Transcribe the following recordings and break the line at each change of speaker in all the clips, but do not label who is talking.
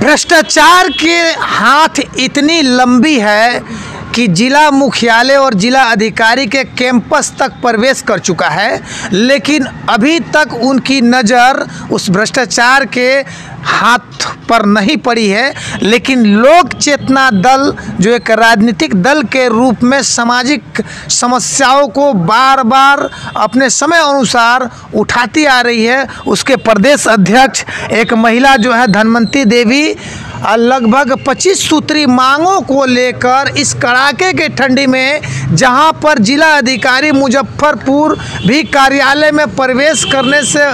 भ्रष्टाचार के हाथ इतनी लंबी है कि जिला मुख्यालय और जिला अधिकारी के कैंपस तक प्रवेश कर चुका है, लेकिन अभी तक उनकी नज़र उस भ्रष्टाचार के हाथ पर नहीं पड़ी है। लेकिन लोक चेतना दल, जो एक राजनीतिक दल के रूप में सामाजिक समस्याओं को बार बार अपने समय अनुसार उठाती आ रही है, उसके प्रदेश अध्यक्ष, एक महिला जो है, धनवंती देवी लगभग 25 सूत्री मांगों को लेकर इस कड़ाके के ठंडी में, जहाँ पर जिला अधिकारी मुजफ्फरपुर भी कार्यालय में प्रवेश करने से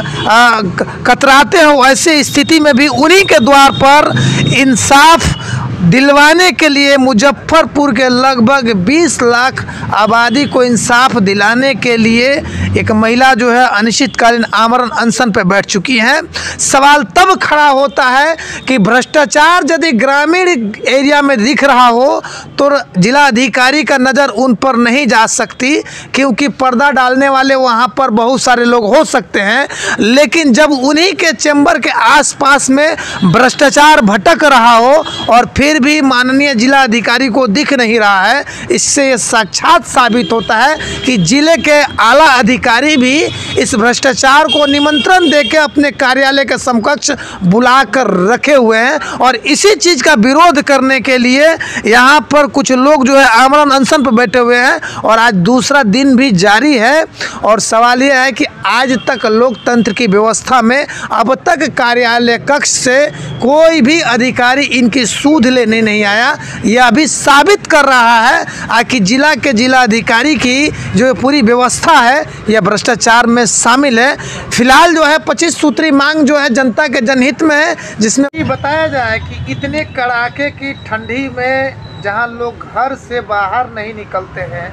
कतराते हो, ऐसी स्थिति में भी उन्हीं के द्वार पर इंसाफ दिलवाने के लिए मुजफ्फरपुर के लगभग 20 लाख आबादी को इंसाफ दिलाने के लिए एक महिला जो है अनिश्चितकालीन आमरण अनशन पर बैठ चुकी हैं। सवाल तब खड़ा होता है कि भ्रष्टाचार यदि ग्रामीण एरिया में दिख रहा हो तो जिला अधिकारी का नज़र उन पर नहीं जा सकती, क्योंकि पर्दा डालने वाले वहाँ पर बहुत सारे लोग हो सकते हैं। लेकिन जब उन्हीं के चैम्बर के आसपास में भ्रष्टाचार भटक रहा हो और फिर भी माननीय जिला अधिकारी को दिख नहीं रहा है। इससे ये साक्षात साबित होता है कि ज़िले के आला अधिकारी भी इस भ्रष्टाचार को निमंत्रण देके अपने कार्यालय के समकक्ष बुला कर रखे हुए हैं और इसी चीज़ का विरोध करने के लिए यहाँ पर कुछ लोग जो है आमरण अनशन पर बैठे हुए हैं और आज दूसरा दिन भी जारी है और सवाल यह है कि आज तक लोकतंत्र की व्यवस्था में अब तक कार्यालय कक्ष से कोई भी अधिकारी इनकी सूद लेने नहीं आया, यह भी साबित कर रहा है कि जिला के जिला अधिकारी की जो पूरी व्यवस्था है, यह भ्रष्टाचार में शामिल है। फ़िलहाल जो है, पच्चीस सूत्री मांग जो है, जनता के जनहित में है, जिसमें बताया जाए कि इतने कड़ाके की ठंडी में जहाँ लोग घर से बाहर नहीं निकलते हैं,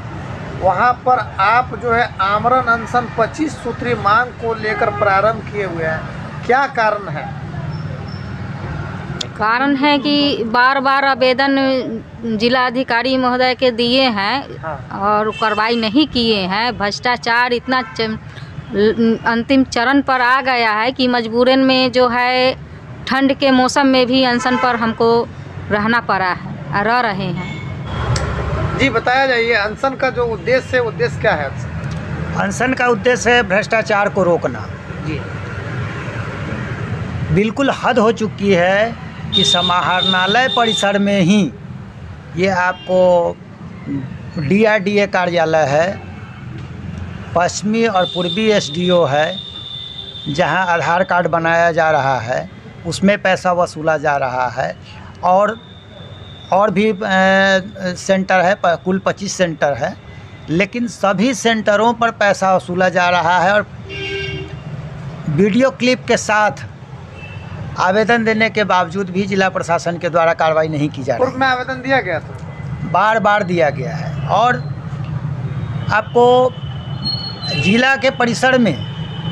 वहाँ पर आप जो है, आमरण अनशन 25 सूत्री मांग को लेकर प्रारंभ किए हुए हैं। क्या कारण है?
कारण है कि बार बार आवेदन जिला अधिकारी महोदय के दिए हैं
हाँ।
और कार्रवाई नहीं किए हैं। भ्रष्टाचार इतना ल- अंतिम चरण पर आ गया है कि मजबूरन में जो है ठंड के मौसम में भी अनशन पर हमको रहना पड़ा है रह रहे हैं।
जी बताया जाइए अनशन का जो उद्देश्य है उद्देश्य क्या है?
अनशन का उद्देश्य है भ्रष्टाचार को रोकना।
जी।
बिल्कुल हद हो चुकी है कि समाहरणालय परिसर में ही ये आपको डीआरडीए कार्यालय है पश्चिमी और पूर्वी एसडीओ है जहाँ आधार कार्ड बनाया जा रहा है उसमें पैसा वसूला जा रहा है और और भी अ, सेंटर है कुल 25 सेंटर है लेकिन सभी सेंटरों पर पैसा वसूला जा रहा है और वीडियो क्लिप के साथ आवेदन देने के बावजूद भी जिला प्रशासन के द्वारा कार्रवाई नहीं की जा रही।
में आवेदन दिया गया था?
बार बार दिया गया है। और आपको जिला के परिसर में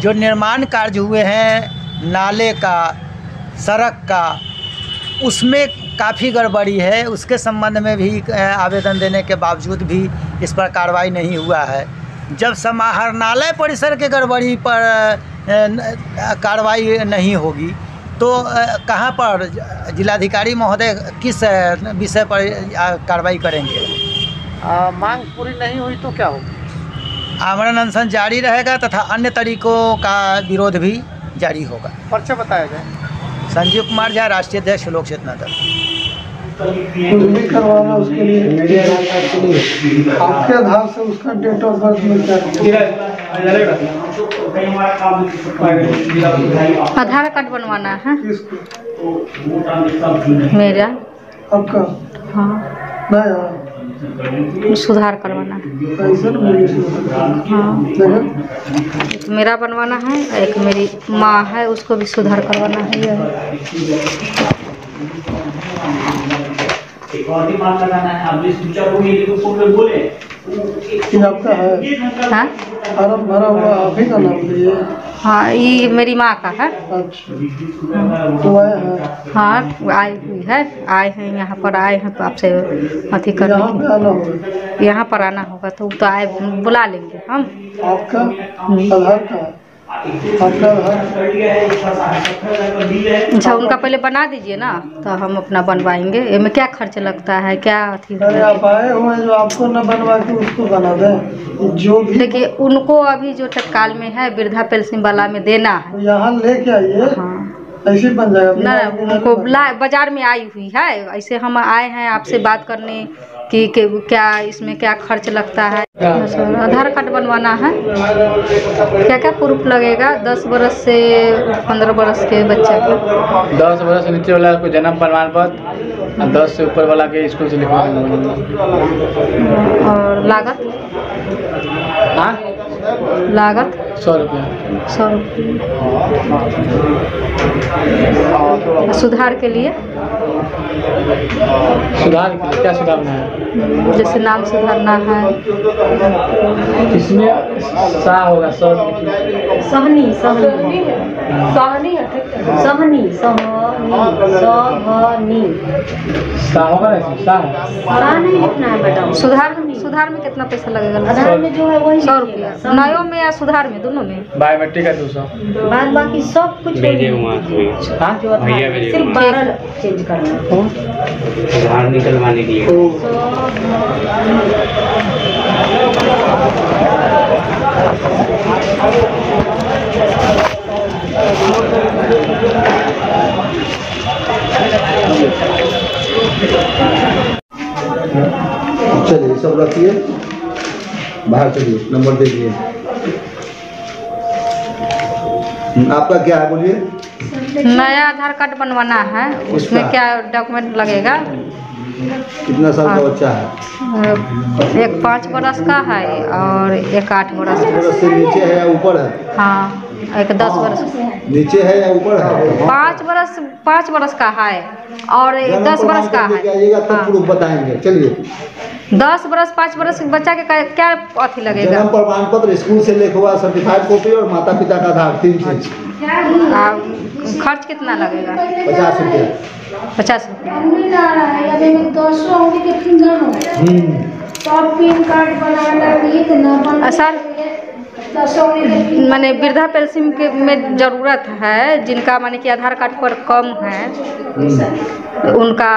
जो निर्माण कार्य हुए हैं नाले का सड़क का उसमें काफ़ी गड़बड़ी है। उसके संबंध में भी आवेदन देने के बावजूद भी इस पर कार्रवाई नहीं हुआ है। जब समाहरणालय परिसर के गड़बड़ी पर कार्रवाई नहीं होगी तो कहाँ पर जिलाधिकारी महोदय किस विषय पर कार्रवाई करेंगे?
आ, मांग पूरी नहीं हुई तो क्या होगा?
आमरण अनशन जारी रहेगा तथा अन्य तरीकों का विरोध भी जारी होगा।
पर्चा बताया जाए।
संजीव कुमार झा राष्ट्रीय अध्यक्ष लोक चेतना दल
कुछ भी करवाना उसके लिए। आपके आधार से उसका डेट ऑफ़ बर्थ में क्या
आधार कार्ड बनवाना है। मेरा।
आपका?
हाँ। सुधार करवाना। है। हाँ एक मेरा बनवाना है एक मेरी माँ है उसको भी सुधार करवाना है। यह
ये आपका है।
हाँ
फार्म भरा हुआ आप ही का नाम लिए
हाँ ये मेरी माँ का है।
अच्छा। तो आए हैं।
हाँ आई हुई है। आए हैं यहाँ पर आए हैं तो आपसे अथी करने यहाँ पर आना होगा तो तो आए बुला लेंगे हम।
आपका? आधार का आधार
अच्छा उनका पहले बना दीजिए ना तो हम अपना बनवाएँगे। इसमें क्या खर्च लगता है क्या अथी
आप आए हुए जो आपको न बनवा के उसको बना दें। जो भी
देखिए उनको अभी जो तत्काल में है वृद्धा पेंशन वाला में देना है।
यहाँ लेके आइए।
हाँ।
ऐसे बन जाएगा।
ना उनको बाज़ार में आई हुई है। ऐसे हम आए हैं आपसे बात करने। कि, क्या इसमें क्या खर्च लगता है? आधार कार्ड बनवाना है। क्या क्या प्रूफ लगेगा? दस बरस से पंद्रह बरस के बच्चे का।
दस बरस से नीचे वाला को जन्म प्रमाण पत्र और दस से ऊपर वाला के स्कूल से लिखवा
और लागत?
हाँ?
लागत?
सौ रुपया।
सौ रुपये। सुधार के लिए।
सुधार के लिए क्या सुधारना है?
जैसे नाम सुधारना है।
इसमें सा होगा
सहनी सहनी। सहनी सहनी सहनी
सुधार सुधार में कितना पैसा लगेगा?
आधार में जो है वही
सौ रुपया। नयो में या सुधार में दोनों में?
बायोमेट्रिक है दो सौ।
बाद बाकी सब कुछ
हाँ
सिर्फ़ बारह चेंज करना
आधार निकलवाने के लिए।
चलिए सब रखिए। बाहर चलिए नंबर दे दिए। आपका क्या है बोलिए?
नया आधार कार्ड बनवाना है। उसमें क्या डॉक्यूमेंट लगेगा?
कितना साल का बच्चा है?
एक पाँच बरस का है और एक आठ बरस का
से नीचे है ऊपर है?
हाँ। एक दस बरस
नीचे है या ऊपर है?
पाँच बरस पाँच बरस का है और दस बरस का है। हाँ।
प्रूफ बताएँगे। चलिए।
दस बरस पाँच बरस के बच्चा के क्या- अथी लगेगा?
जन्म प्रमाण पत्र स्कूल से लेखा हुआ सर्टिफाइड कॉपी और माता पिता का आधार तीन चीज़
खर्च कितना लगेगा?
पचास रुपया।
पचास रुपया।
हम्म।
सर माने वृद्धा पेंशन के में ज़रूरत है जिनका माने कि आधार कार्ड पर कम है उनका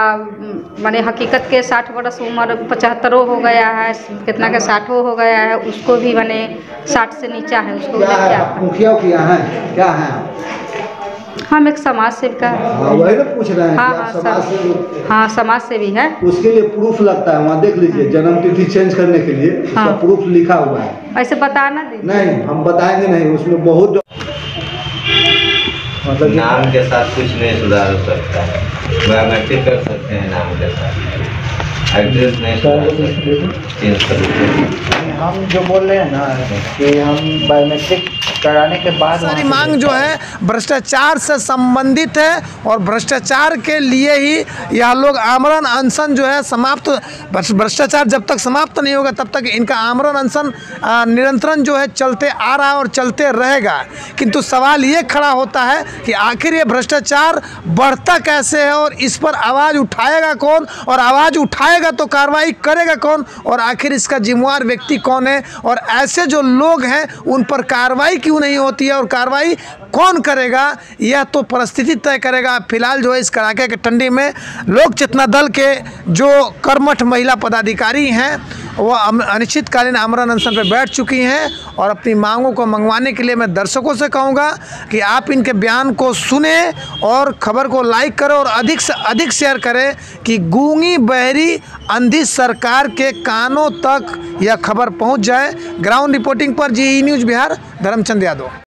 माने हकीकत के साठ वर्ष उम्र पचहत्तरों हो गया है कितना के साठों हो गया है उसको भी माने साठ से नीचा है उसको
क्या है
क्या
है क्या?
हम एक समाज सेविका
हाँ वही ना पूछ रहे हैं
हाँ हाँ
समाज सबसे
हाँ समाज सेवी है।
उसके लिए प्रूफ लगता है वहाँ देख लीजिए जन्म तिथि चेंज करने के लिए उसका
हाँ।
प्रूफ लिखा हुआ है।
ऐसे बताना दीजिए।
नहीं हम बताएँगे नहीं उसमें बहुत मतलब
नाम के साथ कुछ नहीं सुधार हो सकता। है बायोमेट्रिक कर सकते हैं नाम के साथ। एड्रेस चेंज कर
हम जो बोल रहे हैं ना कि हम बायोमेट्रिक कराने के बाद
सारी मांग जो है भ्रष्टाचार से संबंधित है और भ्रष्टाचार के लिए ही यह लोग आमरण अनशन जो है समाप्त भ्रष्टाचार जब तक समाप्त नहीं होगा तब तक इनका आमरण अनशन निरंतरण जो है चलते आ रहा है और चलते रहेगा। किंतु सवाल ये खड़ा होता है कि आखिर ये भ्रष्टाचार बढ़ता कैसे है और इस पर आवाज़ उठाएगा कौन? और आवाज़ उठाएगा तो कार्रवाई करेगा कौन? और आखिर इसका जिम्मेवार व्यक्ति कौन है? और ऐसे जो लोग हैं, उन पर कार्रवाई क्यों नहीं होती है? और कार्रवाई कौन करेगा? यह तो परिस्थिति तय करेगा। फ़िलहाल जो है, इस कड़ाके के ठंडी में लोक चेतना दल के जो कर्मठ महिला पदाधिकारी हैं वो अम- अनिश्चितकालीन आमरण अनशन पर बैठ चुकी हैं और अपनी मांगों को मंगवाने के लिए मैं दर्शकों से कहूँगा कि आप इनके बयान को सुने और खबर को लाइक करें और अधिक से अधिक शेयर करें कि गूँगी बहरी अंधी सरकार के कानों तक यह खबर पहुँच जाए। ग्राउंड रिपोर्टिंग पर जी न्यूज़ बिहार, धर्मचंद यादव।